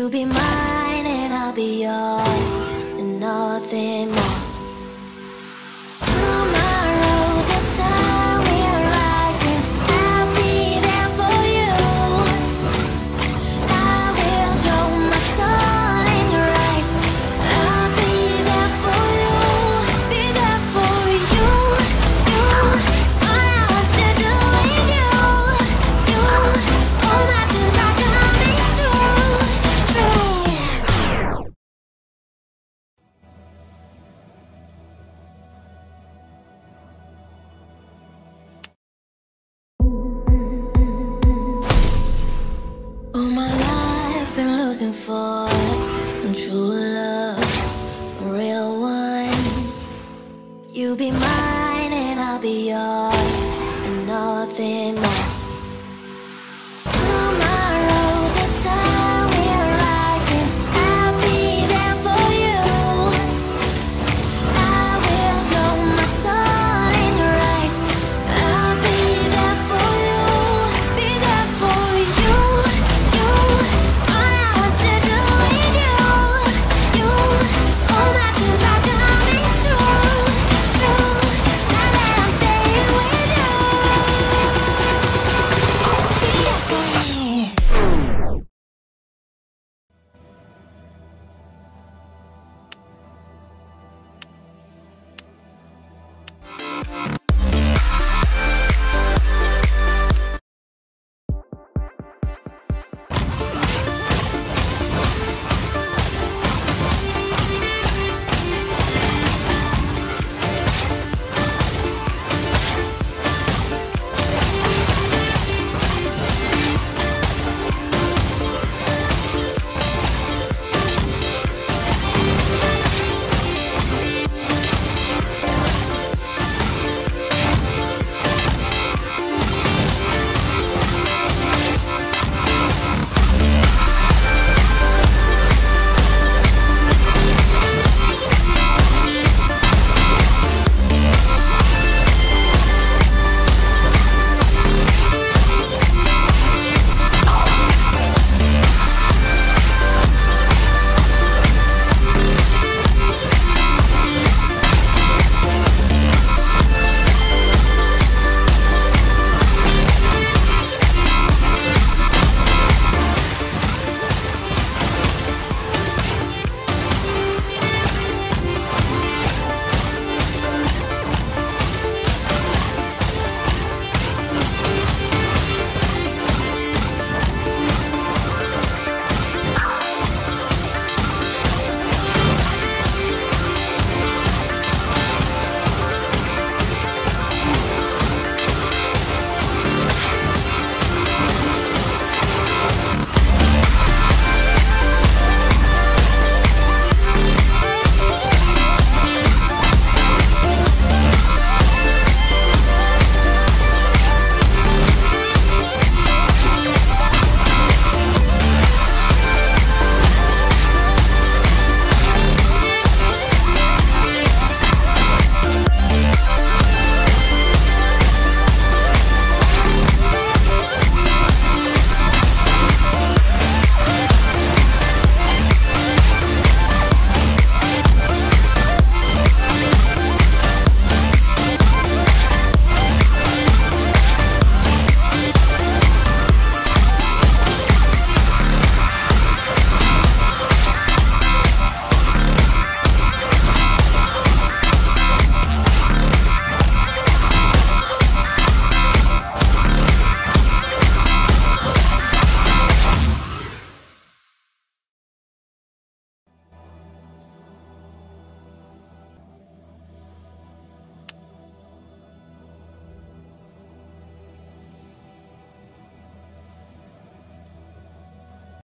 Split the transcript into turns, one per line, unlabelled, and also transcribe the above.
You be mine and I'll be yours, and nothing more. Looking for true love, a real one. You be mine and I'll be yours, and nothing more.